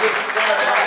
quý vị.